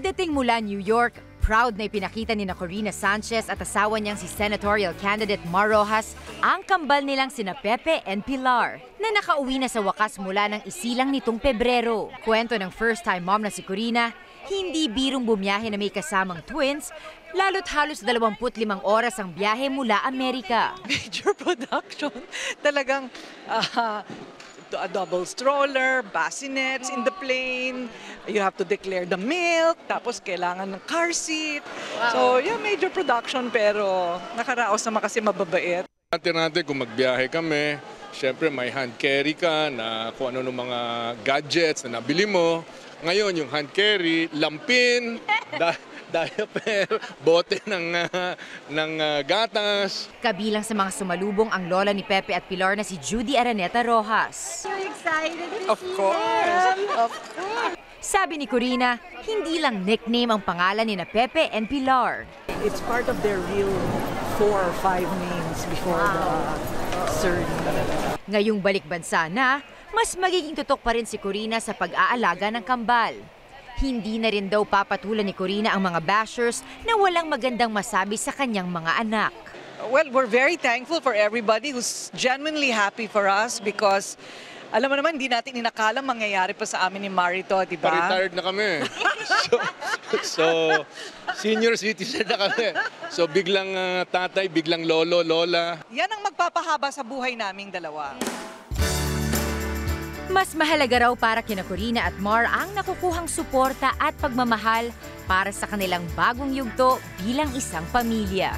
Pagdating mula New York, proud na ipinakita ni na Corina Sanchez at asawa niyang si senatorial candidate Mar Rojas ang kambal nilang sina Pepe and Pilar na nakauwi na sa wakas mula ng isilang nitong Pebrero. Kwento ng first-time mom na si Corina, hindi birong bumiyahe na may kasamang twins, lalo't halos 25 oras ang biyahe mula Amerika. major production. Talagang ah, a double stroller, bassinets in the plane. You have to declare the milk, tapos kailangan ng car seat. So, yeah, major production pero nakaraos naman kasi mababait. Natin natin kung magbiyahe kami, syempre may hand carry ka na kung ano ng mga gadgets na nabili mo. Ngayon, yung hand carry, lampin, da- diaper, bote ng, ah, ng ah, gatas. Kabilang sa mga sumalubong ang lola ni Pepe at Pilar na si Judy Araneta Rojas. Of course. Of Sabi ni Corina, hindi lang nickname ang pangalan ni na Pepe and Pilar. It's part of their real four or five names before the surname. Ngayong balik bansa na, mas magiging tutok pa rin si Corina sa pag-aalaga ng kambal. Hindi na rin daw papatulan ni Corina ang mga bashers na walang magandang masabi sa kanyang mga anak. Well, we're very thankful for everybody who's genuinely happy for us because alam mo naman, hindi natin inakalang mangyayari pa sa amin ni Marito, di ba? Pa-retired na kami. So, so, senior citizen na kami. So, biglang ah, tatay, biglang lolo, lola. Yan ang magpapahaba sa buhay naming dalawa. Mas mahalaga raw para kina Corina at Mar ang nakukuhang suporta at pagmamahal para sa kanilang bagong yugto bilang isang pamilya.